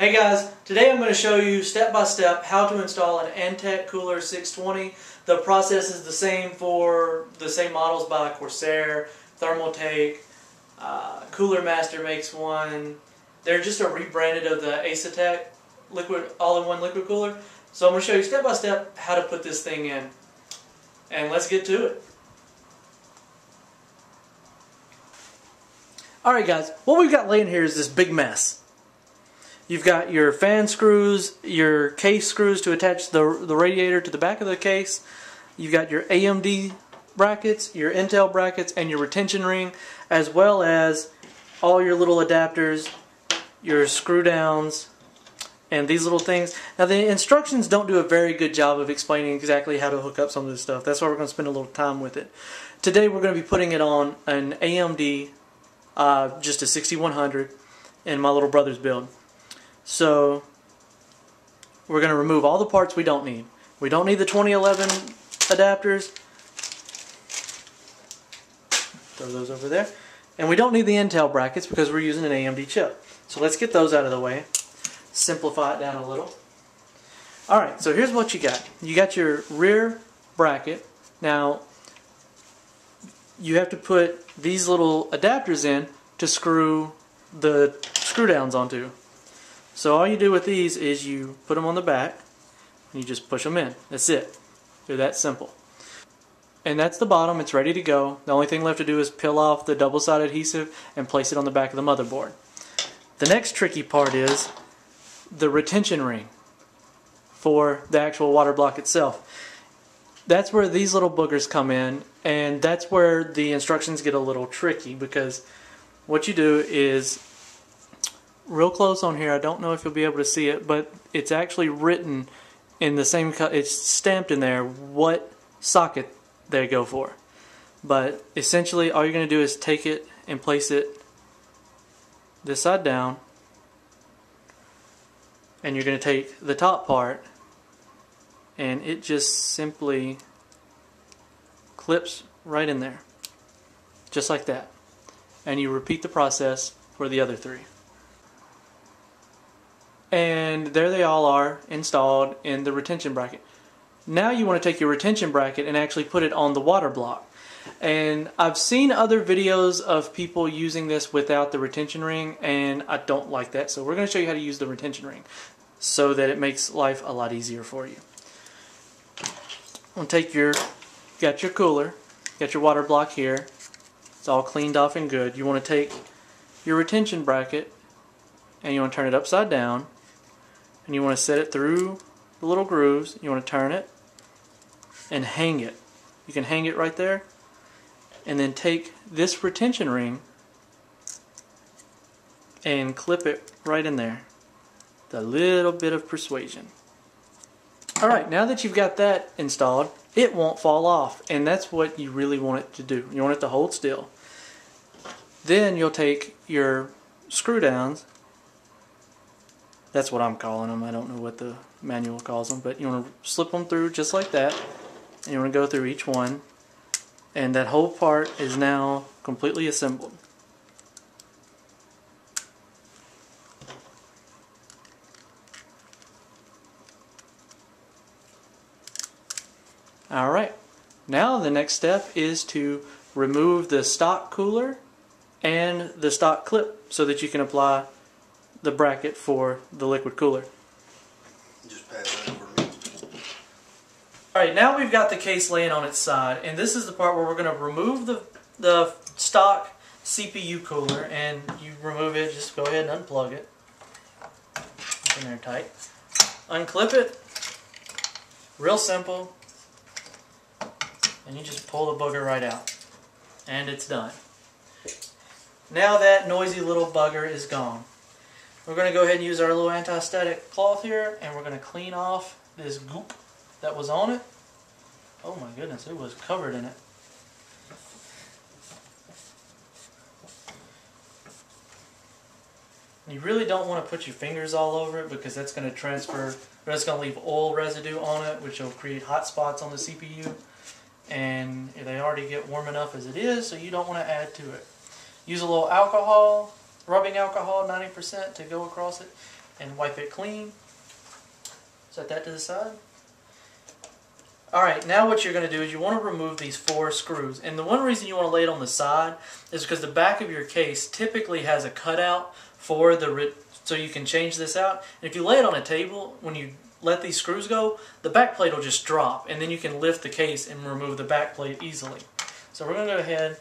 Hey guys, today I'm going to show you step by step how to install an Antec Kuhler 620. The process is the same for the same models by Corsair, Thermaltake, uh, Cooler Master makes one. They're just a rebranded of the Asetek liquid all-in-one liquid cooler. So I'm going to show you step by step how to put this thing in. And let's get to it. Alright guys, what we've got laying here is this big mess. You've got your fan screws, your case screws to attach the, the radiator to the back of the case. You've got your AMD brackets, your Intel brackets, and your retention ring, as well as all your little adapters, your screw downs, and these little things. Now the instructions don't do a very good job of explaining exactly how to hook up some of this stuff. That's why we're going to spend a little time with it. Today we're going to be putting it on an AMD, uh, just a 6100 in my little brother's build. So we're going to remove all the parts we don't need. We don't need the 2011 adapters. Throw those over there. And we don't need the Intel brackets because we're using an AMD chip. So let's get those out of the way. Simplify it down a little. Alright, so here's what you got. You got your rear bracket. Now, you have to put these little adapters in to screw the screw downs onto. So all you do with these is you put them on the back and you just push them in. That's it. They're that simple. And that's the bottom. It's ready to go. The only thing left to do is peel off the double-sided adhesive and place it on the back of the motherboard. The next tricky part is the retention ring for the actual water block itself. That's where these little boogers come in and that's where the instructions get a little tricky because what you do is real close on here. I don't know if you'll be able to see it, but it's actually written in the same, it's stamped in there what socket they go for. But essentially all you're going to do is take it and place it this side down and you're going to take the top part and it just simply clips right in there just like that and you repeat the process for the other three and there they all are installed in the retention bracket. Now you want to take your retention bracket and actually put it on the water block. And I've seen other videos of people using this without the retention ring and I don't like that. So we're going to show you how to use the retention ring so that it makes life a lot easier for you. I'm going to take your, got your cooler, got your water block here. It's all cleaned off and good. You want to take your retention bracket and you want to turn it upside down and you want to set it through the little grooves. You want to turn it and hang it. You can hang it right there and then take this retention ring and clip it right in there. A little bit of persuasion. Alright, now that you've got that installed, it won't fall off and that's what you really want it to do. You want it to hold still. Then you'll take your screw downs that's what I'm calling them. I don't know what the manual calls them, but you want to slip them through just like that. And you want to go through each one. And that whole part is now completely assembled. Alright, now the next step is to remove the stock cooler and the stock clip so that you can apply the bracket for the liquid cooler. Just pass that over me. Alright, now we've got the case laying on its side, and this is the part where we're going to remove the, the stock CPU cooler, and you remove it, just go ahead and unplug it. in there tight. Unclip it, real simple, and you just pull the booger right out. And it's done. Now that noisy little bugger is gone. We're going to go ahead and use our little anti-static cloth here and we're going to clean off this goop that was on it. Oh my goodness, it was covered in it. You really don't want to put your fingers all over it because that's going to transfer, that's going to leave oil residue on it which will create hot spots on the CPU and they already get warm enough as it is so you don't want to add to it. Use a little alcohol rubbing alcohol 90% to go across it and wipe it clean. Set that to the side. Alright, now what you're going to do is you want to remove these four screws. And the one reason you want to lay it on the side is because the back of your case typically has a cutout for the so you can change this out. And if you lay it on a table, when you let these screws go, the back plate will just drop and then you can lift the case and remove the back plate easily. So we're going to go ahead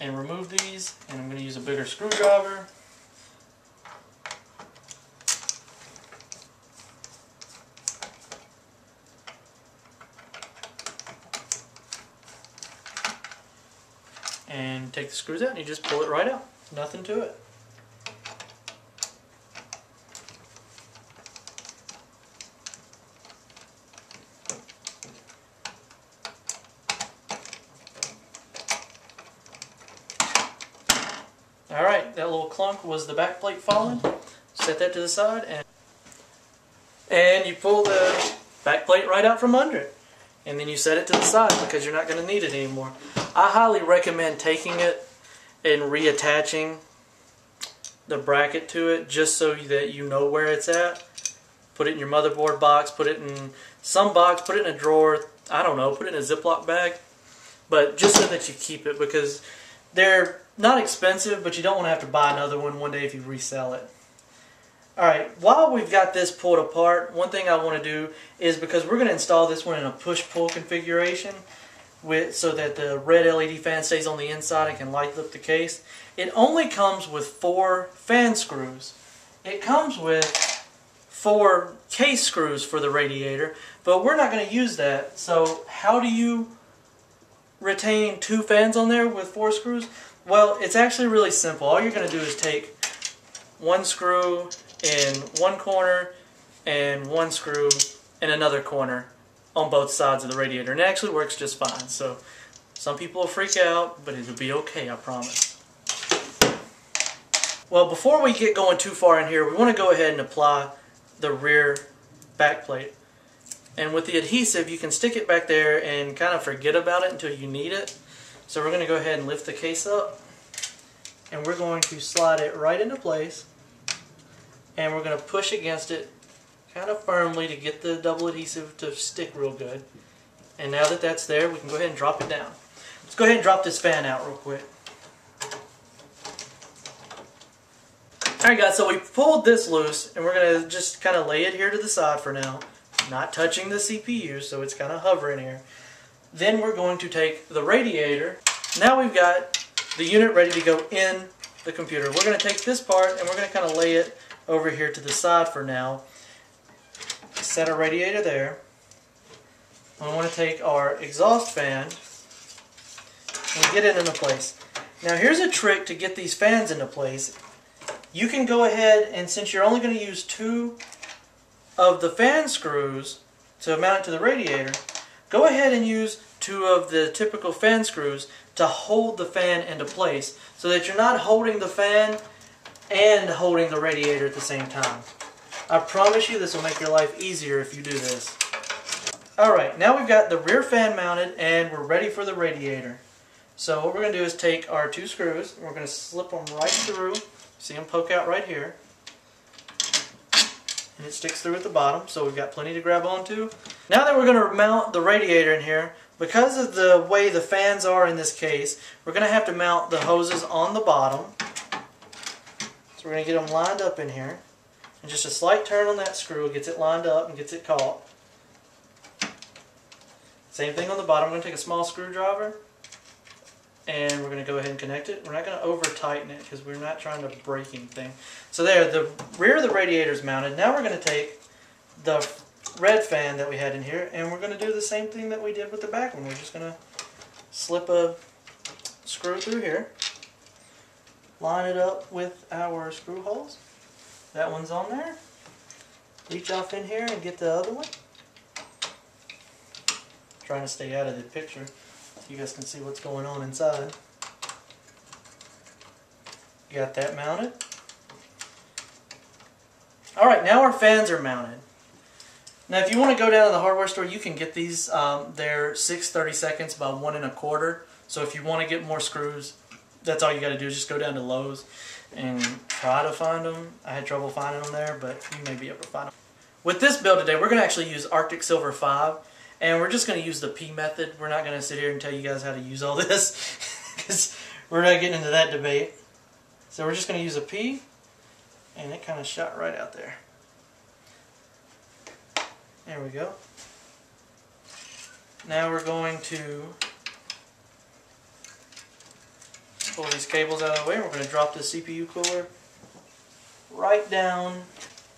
and remove these and I'm going to use a bigger screwdriver. And take the screws out and you just pull it right out. Nothing to it. Alright, that little clunk was the back plate falling. Set that to the side and and you pull the back plate right out from under it. And then you set it to the side because you're not going to need it anymore. I highly recommend taking it and reattaching the bracket to it just so that you know where it's at. Put it in your motherboard box, put it in some box, put it in a drawer, I don't know, put it in a Ziploc bag. But just so that you keep it because they're not expensive, but you don't want to have to buy another one one day if you resell it. Alright, while we've got this pulled apart, one thing I want to do is because we're going to install this one in a push-pull configuration with so that the red LED fan stays on the inside and can light up the case. It only comes with four fan screws. It comes with four case screws for the radiator, but we're not going to use that. So how do you retain two fans on there with four screws? Well, it's actually really simple. All you're going to do is take one screw in one corner and one screw in another corner on both sides of the radiator. And it actually works just fine. So some people will freak out, but it'll be okay, I promise. Well, before we get going too far in here, we want to go ahead and apply the rear back plate. And with the adhesive, you can stick it back there and kind of forget about it until you need it. So we're going to go ahead and lift the case up. And we're going to slide it right into place. And we're going to push against it kind of firmly to get the double adhesive to stick real good. And now that that's there, we can go ahead and drop it down. Let's go ahead and drop this fan out real quick. Alright guys, so we pulled this loose and we're going to just kind of lay it here to the side for now. Not touching the CPU, so it's kind of hovering here. Then we're going to take the radiator. Now we've got the unit ready to go in the computer. We're going to take this part and we're going to kind of lay it over here to the side for now. Set our radiator there. We want to take our exhaust fan and get it into place. Now here's a trick to get these fans into place. You can go ahead and since you're only going to use two of the fan screws to mount it to the radiator, go ahead and use two of the typical fan screws to hold the fan into place so that you're not holding the fan and holding the radiator at the same time. I promise you this will make your life easier if you do this. Alright, now we've got the rear fan mounted and we're ready for the radiator. So what we're going to do is take our two screws and we're going to slip them right through. See them poke out right here. And it sticks through at the bottom, so we've got plenty to grab onto. Now that we're going to mount the radiator in here, because of the way the fans are in this case, we're going to have to mount the hoses on the bottom. So we're going to get them lined up in here. And just a slight turn on that screw gets it lined up and gets it caught. Same thing on the bottom. I'm going to take a small screwdriver and we're going to go ahead and connect it. We're not going to over tighten it because we're not trying to break anything. So there, the rear of the radiator is mounted. Now we're going to take the red fan that we had in here and we're going to do the same thing that we did with the back one. We're just going to slip a screw through here, line it up with our screw holes. That one's on there. Reach off in here and get the other one. Trying to stay out of the picture you guys can see what's going on inside. Got that mounted. Alright, now our fans are mounted. Now if you want to go down to the hardware store, you can get these. Um, they're 6 30 seconds by 1 and a quarter. So if you want to get more screws, that's all you got to do is just go down to Lowe's and try to find them. I had trouble finding them there, but you may be able to find them. With this build today, we're going to actually use Arctic Silver 5, and we're just going to use the pea method. We're not going to sit here and tell you guys how to use all this, because we're not getting into that debate. So we're just going to use a pea, and it kind of shot right out there. There we go. Now we're going to pull these cables out of the way. We're going to drop the CPU cooler right down.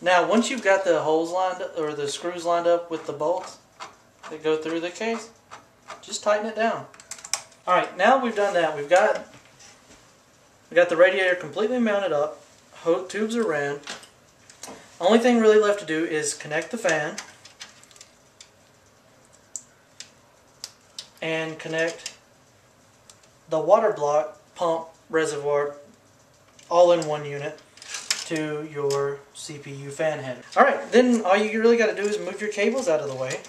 Now, once you've got the holes lined up, or the screws lined up with the bolts that go through the case, just tighten it down. All right, now we've done that. We've got we got the radiator completely mounted up. Tubes are ran. Only thing really left to do is connect the fan and connect the water block pump reservoir all in one unit to your CPU fan header. Alright, then all you really got to do is move your cables out of the way,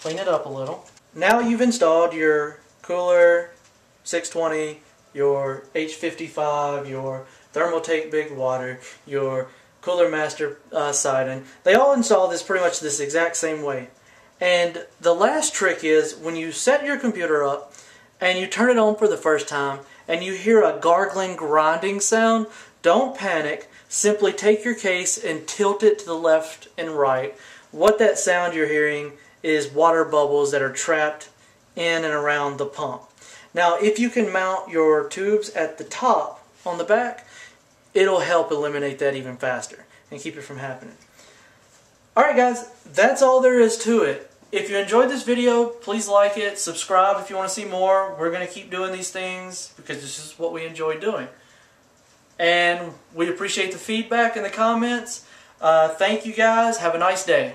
clean it up a little. Now you've installed your Kuhler 620, your H55, your Thermaltake Big Water, your Cooler Master uh, Seidon. They all install this pretty much this exact same way. And the last trick is when you set your computer up and you turn it on for the first time and you hear a gargling, grinding sound, don't panic. Simply take your case and tilt it to the left and right. What that sound you're hearing is water bubbles that are trapped in and around the pump. Now, if you can mount your tubes at the top on the back, it'll help eliminate that even faster and keep it from happening. Alright guys, that's all there is to it. If you enjoyed this video, please like it, subscribe if you want to see more. We're going to keep doing these things because this is what we enjoy doing. And we appreciate the feedback and the comments. Uh, thank you guys. Have a nice day.